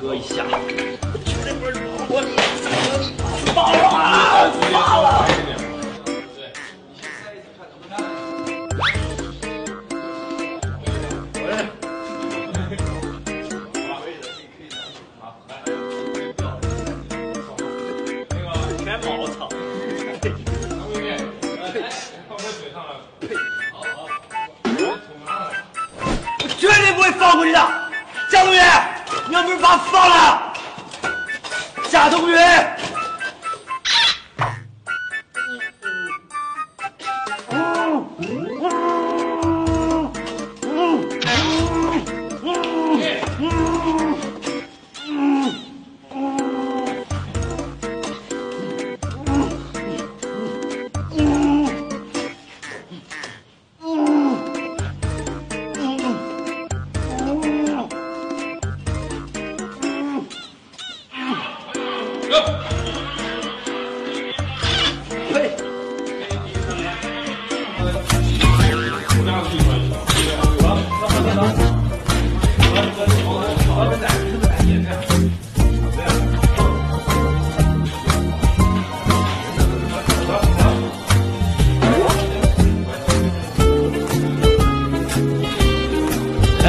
割一下！我！你？的？放回。我绝对不会放过你的，江冬月。你要不是把他放了，贾同学。哎，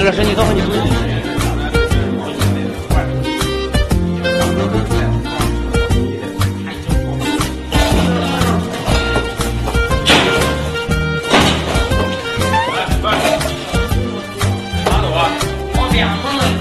老师，你等会儿你注意点。两方的